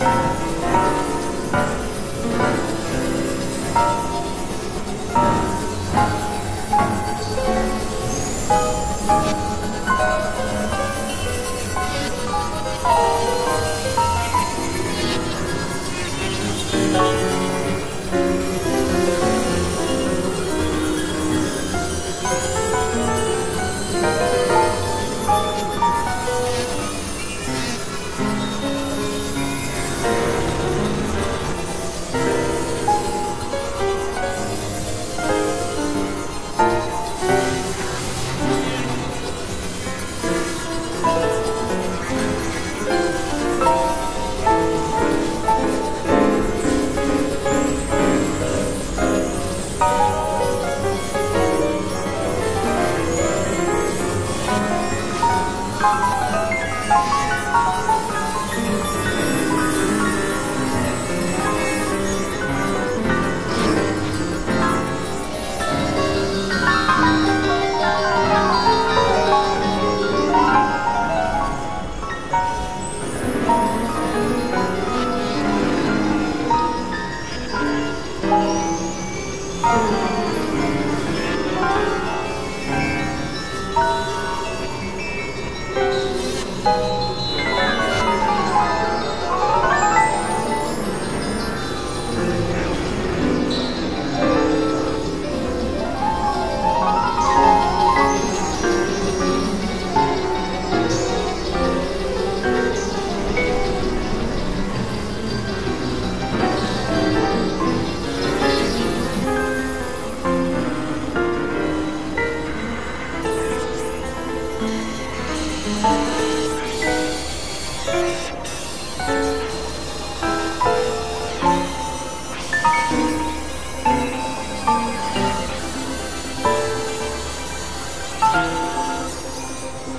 Thank you.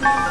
Bye.